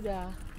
сюда.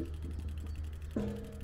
Thank you.